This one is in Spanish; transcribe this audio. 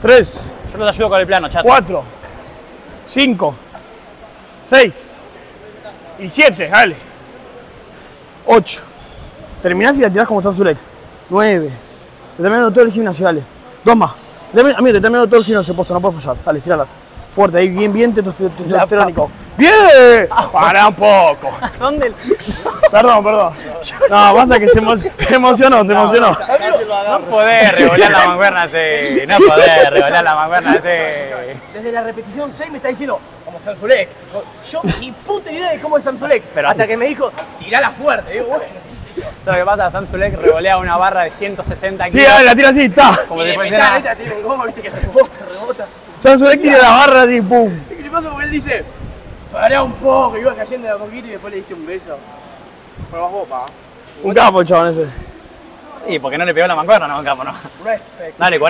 3, Yo los ayudo con el plano, chato. 4, 5, 6 y 7, dale. 8. Terminás y la tirás como Samsulek. 9. Te terminando todo el gimnasio, dale. Dos más. Te Amigo, te terminando todo el gimnasio, posto, no puedes fallar. Dale, tiralas. Fuerte, ahí, bien, bien, testosterónico. ¡Bien! Para un poco. Son del. Perdón, perdón. No, pasa que se, emo- se emocionó, se emocionó. No podés revolear la mancuerna así. No podés revolear la mancuerna así. Desde la repetición 6 me está diciendo, como Samsulek. Yo ni puta idea de cómo es Samsulek. Pero- hasta que me dijo, tirala fuerte. Digo, bueno. ¿Sabes qué pasa? Samsulek revolea una barra de 160 Sí, kilos. dale, la tira así, está. Como si tiene un goma, viste que rebota, rebota. Samsulek tira la barra así, pum. ¿Y qué le pasa? Porque él dice, pará un poco, iba cayendo de a poquito y después le diste un beso. Pero vas vos, pa. Un capo, el chabón ese. Sí, porque no le pegó la mancuerna, no, campo, no. Respect. Dale, 40.